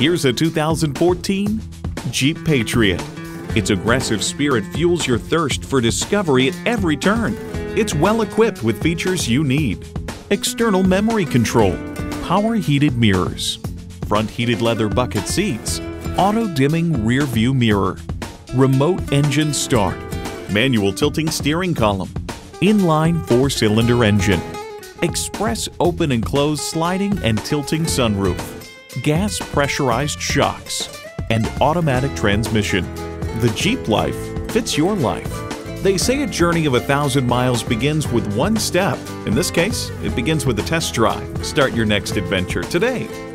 Here's a 2014 Jeep Patriot. Its aggressive spirit fuels your thirst for discovery at every turn. It's well equipped with features you need. External memory control, power heated mirrors, front heated leather bucket seats, auto dimming rear view mirror, remote engine start, manual tilting steering column, inline four cylinder engine, express open and close sliding and tilting sunroof, gas pressurized shocks, and automatic transmission. The Jeep life fits your life. They say a journey of a thousand miles begins with one step. In this case, it begins with a test drive. Start your next adventure today.